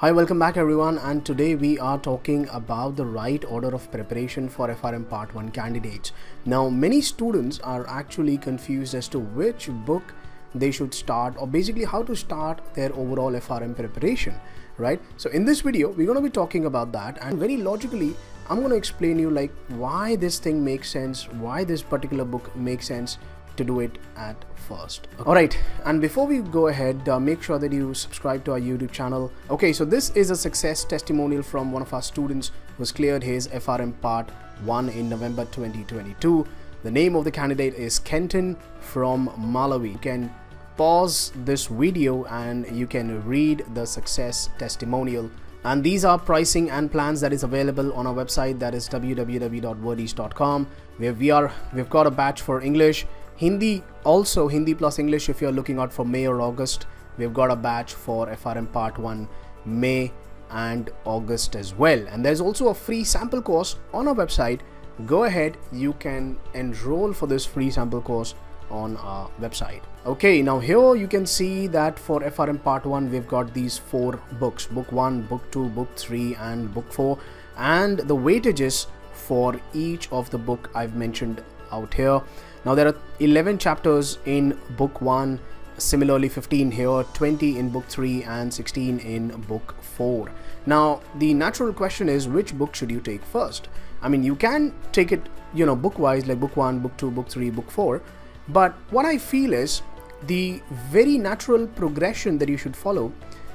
Hi, welcome back everyone and today we are talking about the right order of preparation for FRM Part 1 candidates. Now many students are actually confused as to which book they should start or basically how to start their overall FRM preparation, right? So in this video we're going to be talking about that and very logically I'm going to explain you like why this thing makes sense, why this particular book makes sense to do it at first. Okay. all right and before we go ahead uh, make sure that you subscribe to our youtube channel. Okay so this is a success testimonial from one of our students who's cleared his frm part 1 in november 2022 the name of the candidate is kenton from malawi. You can pause this video and you can read the success testimonial. And these are pricing and plans that is available on our website that is www.vardeez.com where we are we've got a batch for english Hindi also Hindi plus English if you're looking out for May or August we've got a batch for FRM part 1 May and August as well. And there's also a free sample course on our website. Go ahead you can enroll for this free sample course on our website. Okay now here you can see that for FRM part 1 we've got these four books book 1 book 2 book 3 and book 4 and the weightages for each of the book I've mentioned out here now there are 11 chapters in book 1, similarly 15 here, 20 in book 3 and 16 in book 4. Now the natural question is which book should you take first? I mean you can take it you know book wise like book 1, book 2, book 3, book 4 but what I feel is the very natural progression that you should follow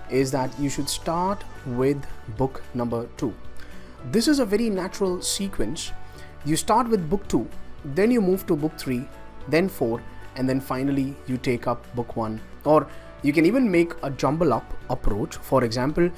is that you should start with book number 2. This is a very natural sequence. You start with book 2 then you move to book 3 then 4 and then finally you take up book 1 or you can even make a jumble up approach. For example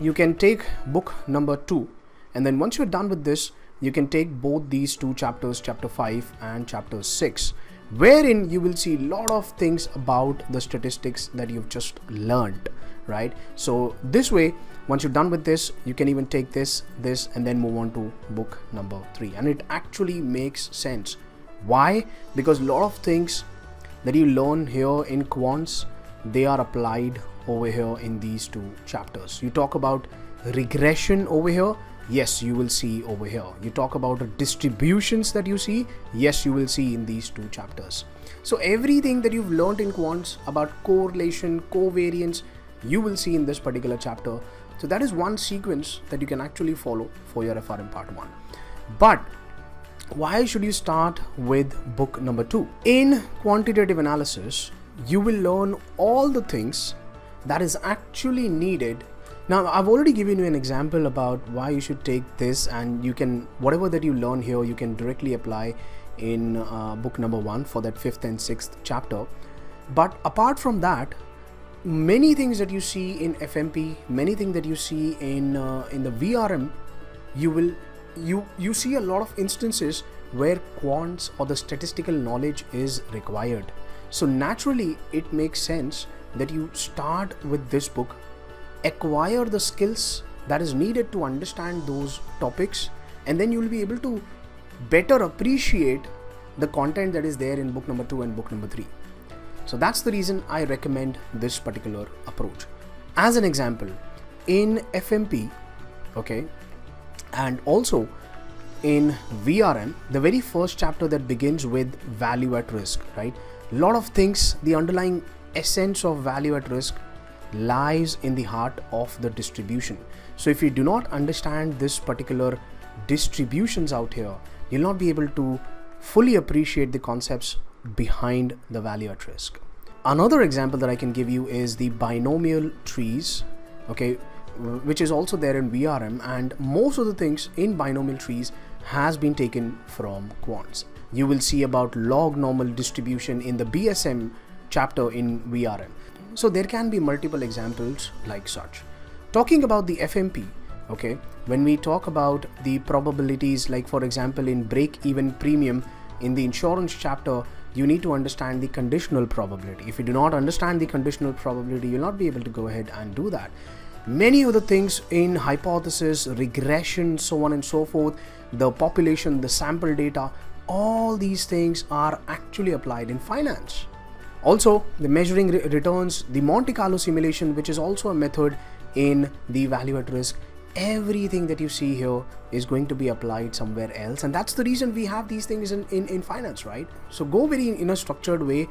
you can take book number 2 and then once you're done with this you can take both these two chapters chapter 5 and chapter 6 wherein you will see a lot of things about the statistics that you've just learned right? So this way once you're done with this you can even take this this and then move on to book number three. And it actually makes sense. Why? Because a lot of things that you learn here in quants they are applied over here in these two chapters. You talk about regression over here yes you will see over here. You talk about distributions that you see yes you will see in these two chapters. So everything that you've learned in quants about correlation covariance you will see in this particular chapter so that is one sequence that you can actually follow for your FRM part 1. But why should you start with book number 2? In quantitative analysis, you will learn all the things that is actually needed now I've already given you an example about why you should take this and you can whatever that you learn here you can directly apply in uh, book number one for that fifth and sixth chapter but apart from that many things that you see in FMP, many things that you see in uh, in the VRM, you will you you see a lot of instances where quants or the statistical knowledge is required. So naturally, it makes sense that you start with this book, acquire the skills that is needed to understand those topics, and then you will be able to better appreciate the content that is there in book number two and book number three. So that's the reason I recommend this particular approach. As an example, in FMP, okay, and also in VRM, the very first chapter that begins with value at risk, right? A lot of things, the underlying essence of value at risk lies in the heart of the distribution. So if you do not understand this particular distributions out here, you'll not be able to fully appreciate the concepts behind the value at risk. Another example that I can give you is the binomial trees, okay, which is also there in VRM and most of the things in binomial trees has been taken from quants. You will see about log normal distribution in the BSM chapter in VRM. So there can be multiple examples like such. Talking about the FMP, okay, when we talk about the probabilities like for example in break even premium in the insurance chapter you need to understand the conditional probability. If you do not understand the conditional probability, you'll not be able to go ahead and do that. Many other things in hypothesis, regression, so on and so forth, the population, the sample data, all these things are actually applied in finance. Also, the measuring re returns, the Monte Carlo simulation, which is also a method in the value at risk everything that you see here is going to be applied somewhere else. And that's the reason we have these things in, in, in finance right? So go very in a structured way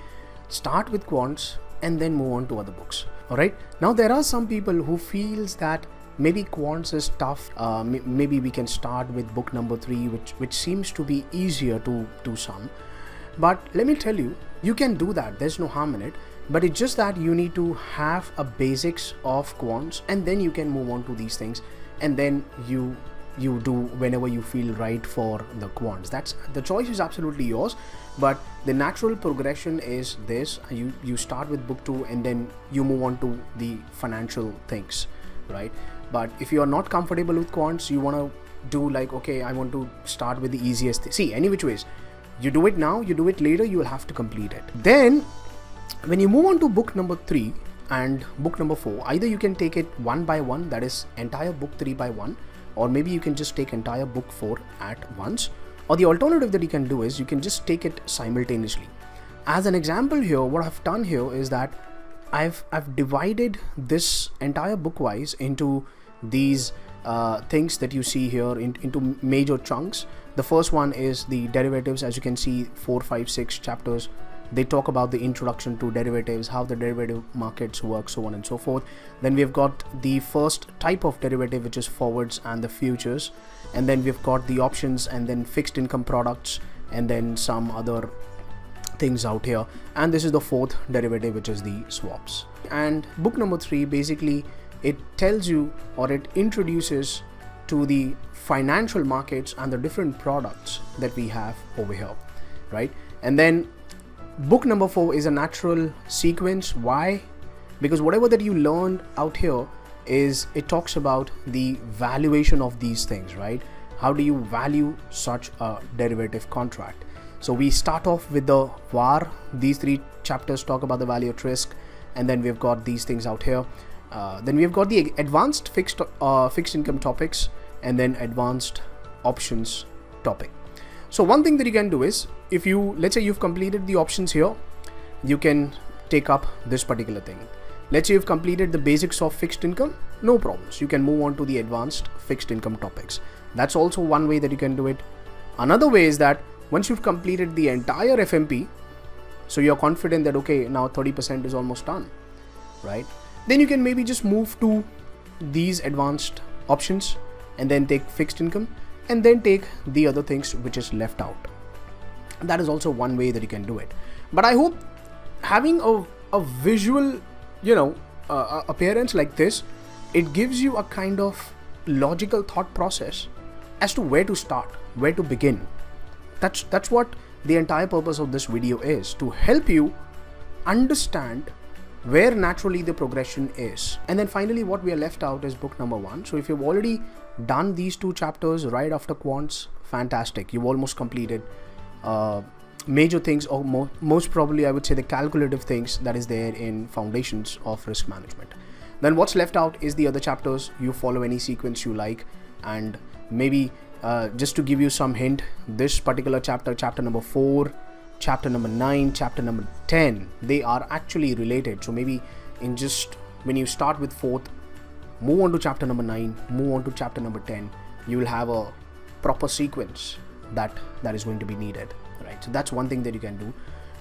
start with quants and then move on to other books. All right? Now there are some people who feels that maybe quants is tough. Uh, maybe we can start with book number three which which seems to be easier to to some. But let me tell you you can do that. There's no harm in it. But it's just that you need to have a basics of quants and then you can move on to these things and then you you do whenever you feel right for the quants. That's the choice is absolutely yours but the natural progression is this. You you start with book 2 and then you move on to the financial things right? But if you are not comfortable with quants you want to do like okay i want to start with the easiest see any which ways. You do it now you do it later you will have to complete it. Then when you move on to book number 3 and book number 4 either you can take it one by one that is entire book 3 by 1 or maybe you can just take entire book 4 at once. Or the alternative that you can do is you can just take it simultaneously. As an example here what i've done here is that i've i've divided this entire book wise into these uh, things that you see here in, into major chunks. The first one is the derivatives as you can see four five six chapters they talk about the introduction to derivatives how the derivative markets work so on and so forth. Then we've got the first type of derivative which is forwards and the futures. And then we've got the options and then fixed income products and then some other things out here. And this is the fourth derivative which is the swaps. And book number three basically it tells you or it introduces to the financial markets and the different products that we have over here right? And then book number four is a natural sequence. Why? Because whatever that you learned out here is it talks about the valuation of these things right? How do you value such a derivative contract? So we start off with the var. These three chapters talk about the value at risk and then we've got these things out here. Uh, then we've got the advanced fixed uh, fixed income topics and then advanced options topic so one thing that you can do is if you let's say you've completed the options here you can take up this particular thing. Let's say you've completed the basics of fixed income no problems. You can move on to the advanced fixed income topics. That's also one way that you can do it. Another way is that once you've completed the entire fmp so you're confident that okay now 30% is almost done right? Then you can maybe just move to these advanced options and then take fixed income and then take the other things which is left out. That is also one way that you can do it. But i hope having a, a visual you know uh, appearance like this it gives you a kind of logical thought process as to where to start where to begin. That's that's what the entire purpose of this video is to help you understand where naturally the progression is. And then finally what we are left out is book number one. So if you've already done these two chapters right after quants fantastic. You've almost completed uh, major things or mo most probably i would say the calculative things that is there in foundations of risk management. Then what's left out is the other chapters. You follow any sequence you like. And maybe uh, just to give you some hint this particular chapter chapter number four chapter number 9 chapter number 10 they are actually related. So maybe in just when you start with fourth move on to chapter number 9 move on to chapter number 10 you will have a proper sequence that that is going to be needed right? So that's one thing that you can do.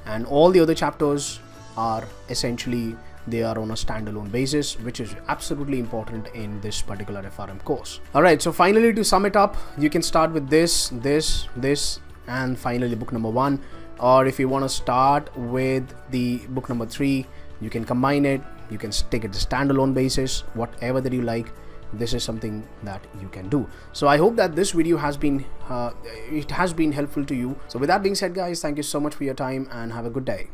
And all the other chapters are essentially they are on a standalone basis which is absolutely important in this particular FRM course. All right so finally to sum it up you can start with this this this and finally book number one. Or if you want to start with the book number three you can combine it. You can take it a standalone basis whatever that you like. This is something that you can do. So i hope that this video has been uh, it has been helpful to you. So with that being said guys thank you so much for your time and have a good day